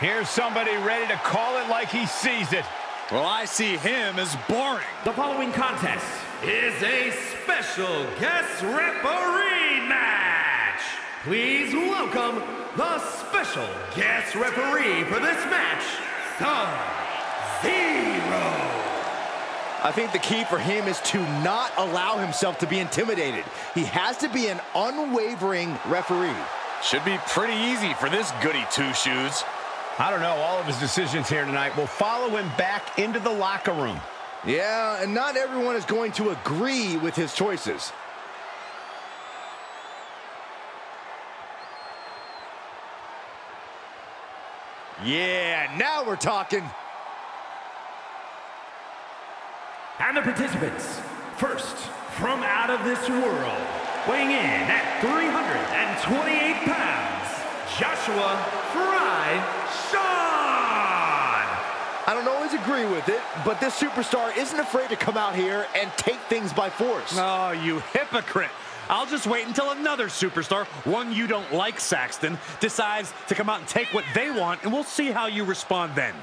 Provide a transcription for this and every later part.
Here's somebody ready to call it like he sees it. Well, I see him as boring. The following contest is a special guest referee match. Please welcome the special guest referee for this match, Sub-Zero. I think the key for him is to not allow himself to be intimidated. He has to be an unwavering referee. Should be pretty easy for this goody two-shoes. I don't know, all of his decisions here tonight will follow him back into the locker room. Yeah, and not everyone is going to agree with his choices. Yeah, now we're talking. And the participants, first, from out of this world, weighing in at 328 pounds, Joshua Fry Sean. I don't always agree with it, but this superstar isn't afraid to come out here and take things by force. Oh, you hypocrite. I'll just wait until another superstar, one you don't like, Saxton, decides to come out and take what they want, and we'll see how you respond then.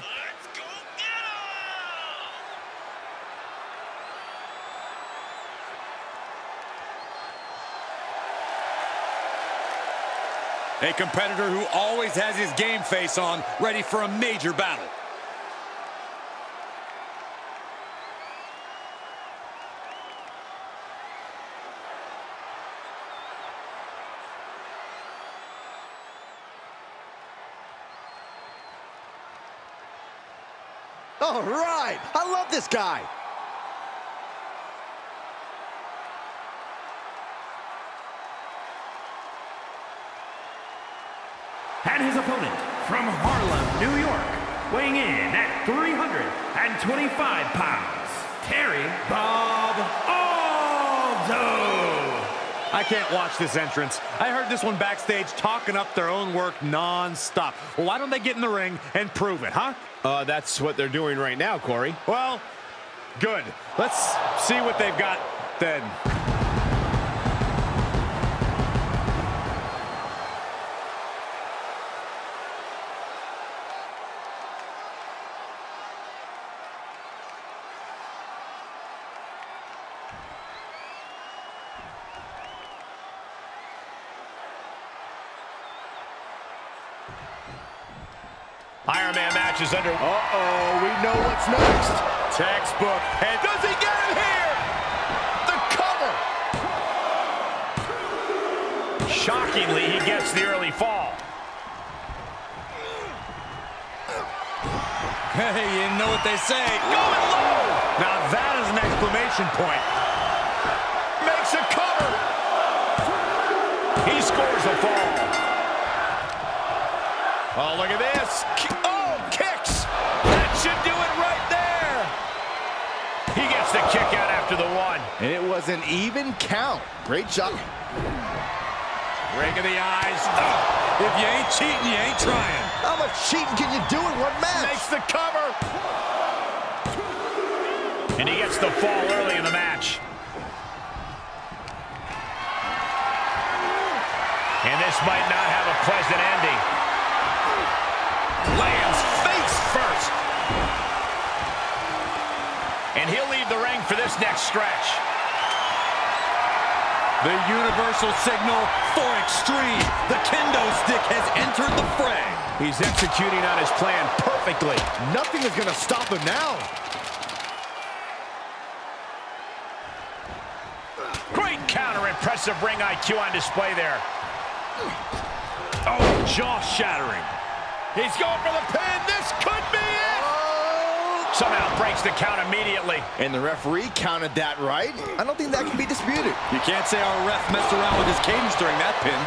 A competitor who always has his game face on, ready for a major battle. All right, I love this guy. And his opponent, from Harlem, New York, weighing in at 325 pounds, Terry Bob Aldo. I can't watch this entrance. I heard this one backstage talking up their own work non-stop. Well, why don't they get in the ring and prove it, huh? Uh, that's what they're doing right now, Corey. Well, good. Let's see what they've got then. Iron Man match is under... Uh-oh, we know what's next. Textbook. And Does he get him here? The cover. Shockingly, he gets the early fall. Hey, you know what they say. Going low! Now that is an exclamation point. Makes a cover. He scores a fall. Oh, look at this. After the one. And it was an even count. Great job. Ring of the eyes. Oh, If you ain't cheating, you ain't trying. How much cheating can you do in one match? makes the cover. And he gets the fall early in the match. And this might not have a pleasant ending. Lands face first. And he'll leave the ring this next stretch. The universal signal for extreme. The kendo stick has entered the fray. He's executing on his plan perfectly. Nothing is going to stop him now. Great counter, impressive ring IQ on display there. Oh, jaw-shattering. He's going for the pin. This could. Somehow breaks the count immediately. And the referee counted that right. I don't think that can be disputed. You can't say our ref messed around with his cadence during that pin.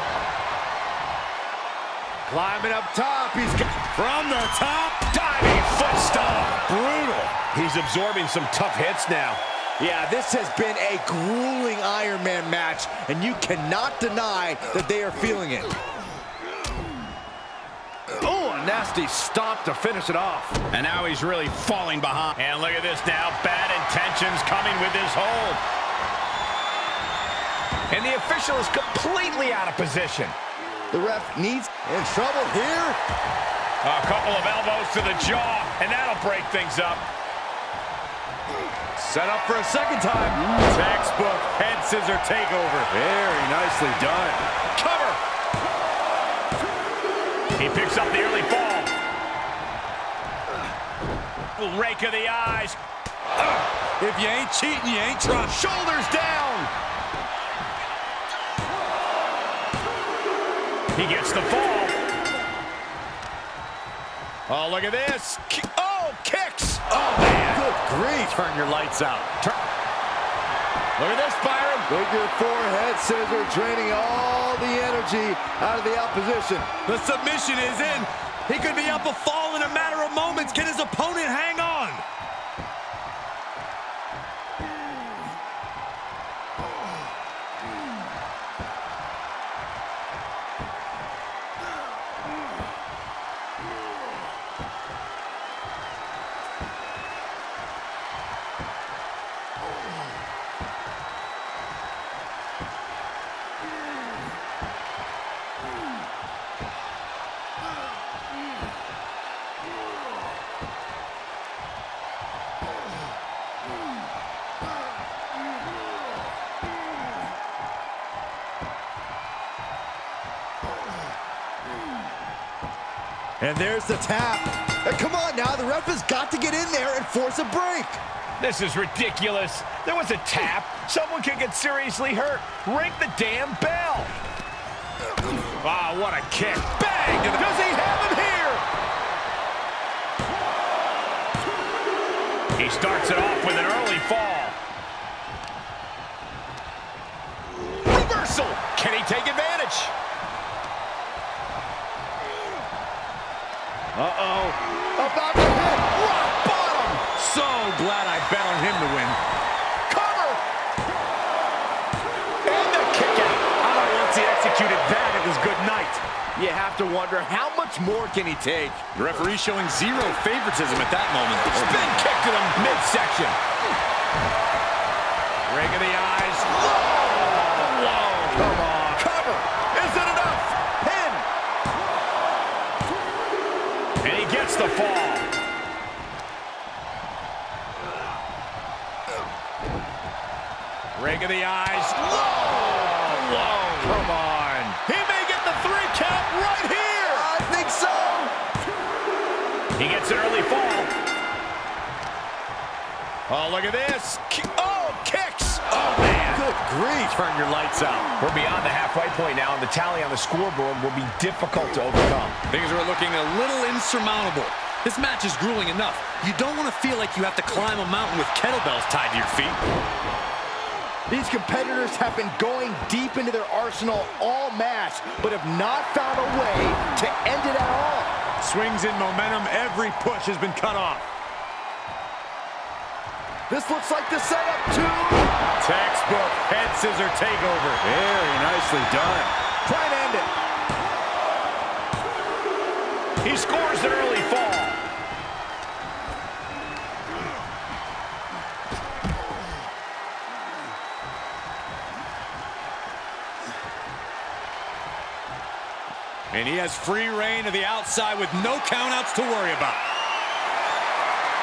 Climbing up top. He's got... From the top. Diving foot stomp. Brutal. He's absorbing some tough hits now. Yeah, this has been a grueling Iron Man match, and you cannot deny that they are feeling it. A nasty stomp to finish it off. And now he's really falling behind. And look at this now. Bad intentions coming with his hold. And the official is completely out of position. The ref needs in trouble here. A couple of elbows to the jaw, and that'll break things up. Set up for a second time. Textbook head scissor takeover. Very nicely done. Cover. He picks up the early fall. Rake of the eyes. If you ain't cheating, you ain't trying. Shoulders down. He gets the fall. Oh, look at this. Oh, kicks. Oh, man. Good grief. Turn your lights out. Turn. Look at this, Byron. Figure four head scissor draining all the energy out of the opposition. The submission is in. He could be up a fall in a matter of moments. Can his opponent hang And there's the tap. Uh, come on now, the ref has got to get in there and force a break. This is ridiculous. There was a tap. Someone could get seriously hurt. Ring the damn bell. Ah, what a kick. Bang! Does he have him here? He starts it off with an early fall. Reversal. Can he take advantage? Uh-oh. About to hit. Rock bottom. So glad I bet on him to win. Cover. And the kick out. Oh, once he executed that, it was good night. You have to wonder, how much more can he take? The referee showing zero favoritism at that moment. Spin kick to the midsection. He gets an early fall. Oh, look at this. Ki- Oh, kicks. Oh, man. Good grief. Turn your lights out. We're beyond the halfway point now, and the tally on the scoreboard will be difficult to overcome. Things are looking a little insurmountable. This match is grueling enough. You don't want to feel like you have to climb a mountain with kettlebells tied to your feet. These competitors have been going deep into their arsenal all match, but have not found a way to end it at all. Swings in momentum. Every push has been cut off. This looks like the setup to... Textbook head scissor takeover. Very nicely done. Try and end it. He scores an And he has free reign to the outside with no countouts to worry about.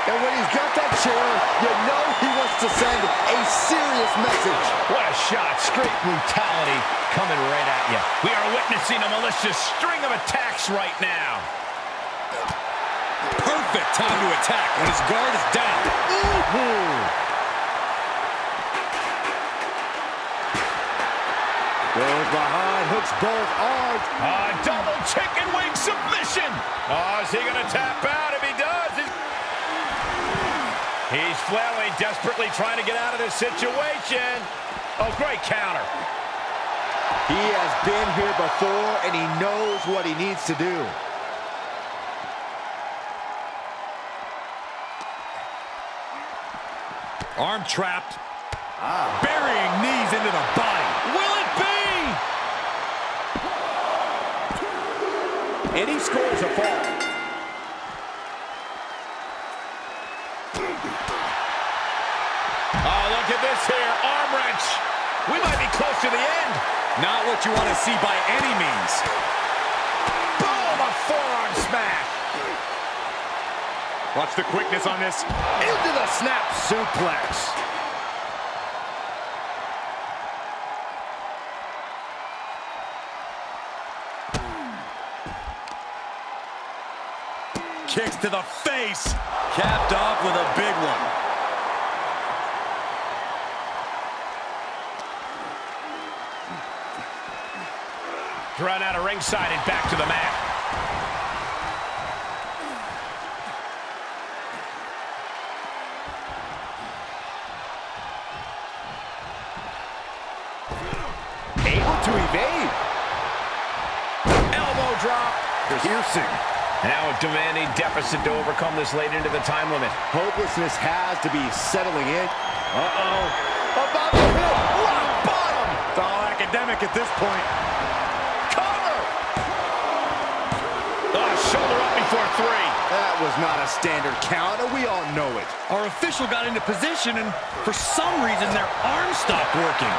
And when he's got that chair, you know he wants to send a serious message. What a shot. Straight brutality coming right at you. We are witnessing a malicious string of attacks right now. Perfect time to attack when his guard is down. Goes behind, hooks both arms. A double chicken wing submission. Oh, is he going to tap out? If he does, he's... Flailing, desperately trying to get out of this situation. Oh, great counter. He has been here before, and he knows what he needs to do. Arm trapped. Burying knees into the body. Will it be? And he scores a fall. Oh, ah, look at this here. Arm wrench. We might be close to the end. Not what you want to see by any means. Boom, a forearm smash. Watch the quickness on this. Into the snap suplex. Kicks to the face. Capped off with a big one. Run out of ringside and back to the mat. Able to evade. Elbow drop. Piercing. Now a demanding deficit to overcome this late into the time limit. Hopelessness has to be settling in. Uh-oh. About the hill. Rock bottom. It's all academic at this point. Cover. Oh, ah, shoulder up before three. That was not a standard count, and we all know it. Our official got into position, and for some reason, their arm stopped working.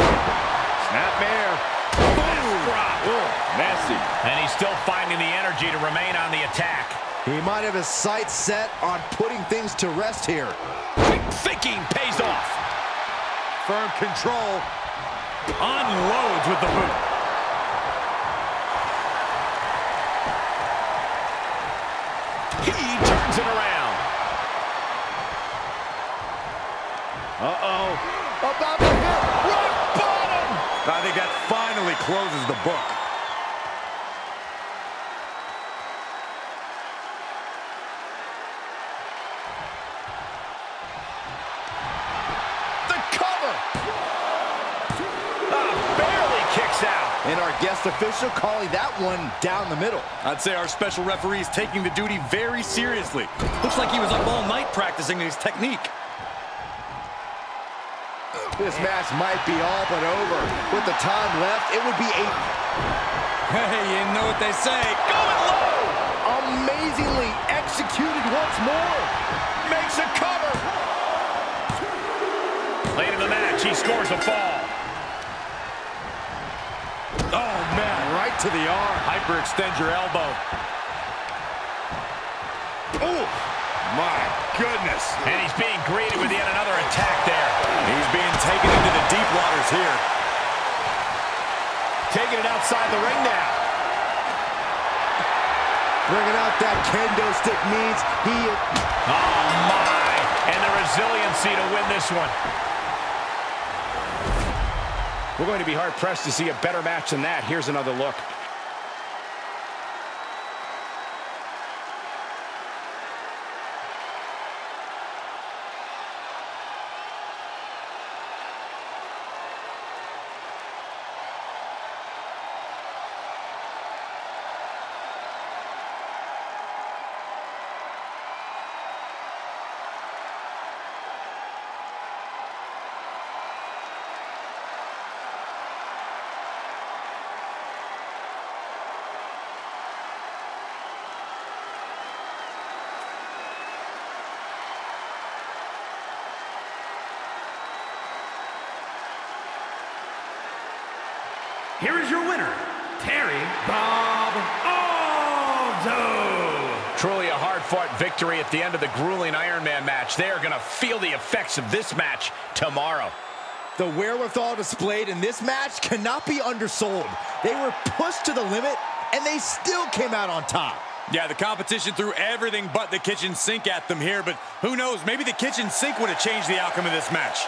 Snap Snapmare. Drop. Messy. And he's still finding the energy to remain on the attack. He might have his sights set on putting things to rest here. Quick thinking pays off. Firm control. Unloads with the boot. He turns it around. Uh-oh. About I think that finally closes the book. The cover. Ah, barely kicks out. And our guest official calling that one down the middle. I'd say our special referee is taking the duty very seriously. Looks like he was up all night practicing his technique. This match might be all but over. With the time left, it would be a Hey, you know what they say. Going low! amazingly executed once more. Makes a cover. Late in the match, he scores a fall. Oh, man. Right to the arm. Hyperextend your elbow. Oh, my goodness. And he's being greeted with yet another attack there. He's being taken into the deep waters here. Taking it outside the ring now. Bringing out that kendo stick means he. Oh, my. And the resiliency to win this one. We're going to be hard-pressed to see a better match than that. Here's another look. Here is your winner, Terry Bob Aldo. Truly a hard-fought victory at the end of the grueling Iron Man match. They are going to feel the effects of this match tomorrow. The wherewithal displayed in this match cannot be undersold. They were pushed to the limit, and they still came out on top. Yeah, the competition threw everything but the kitchen sink at them here, but who knows, maybe the kitchen sink would have changed the outcome of this match.